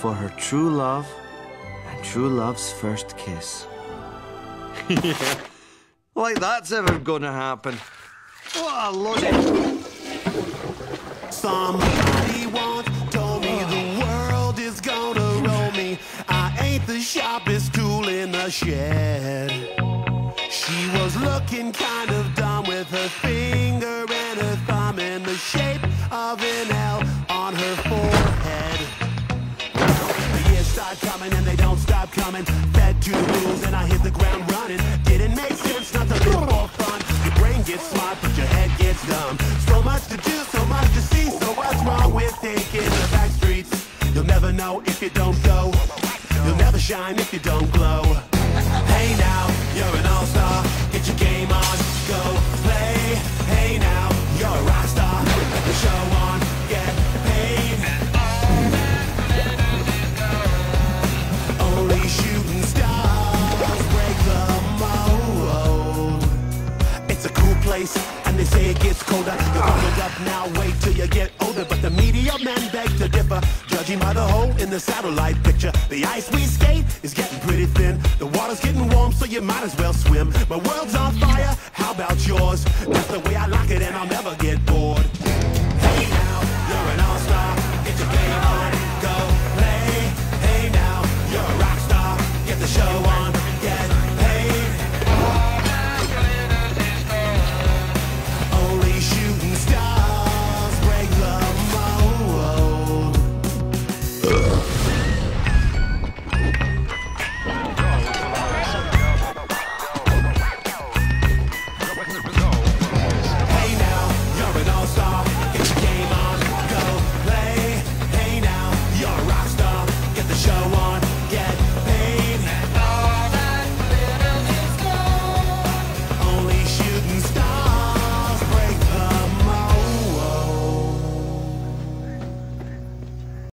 for her true love and true love's first kiss. yeah. Like that's ever gonna happen. What a load Somebody once told me the world is gonna roll me. I ain't the sharpest tool in the shed. She was looking kind of dumb with her finger coming and they don't stop coming. Fed to the rules and I hit the ground running. Didn't make sense not to live for fun. Your brain gets smart, but your head gets dumb. So much to do, so much to see. So what's wrong with taking the back streets? You'll never know if you don't go. You'll never shine if you don't glow. Hey now, you're place, and they say it gets colder. You're ah. bundled up now, wait till you get older. But the media men beg to differ, judging by the hole in the satellite picture. The ice we skate is getting pretty thin. The water's getting warm, so you might as well swim. My world's on fire, how about yours? That's the way I like it, and I'll never get bored.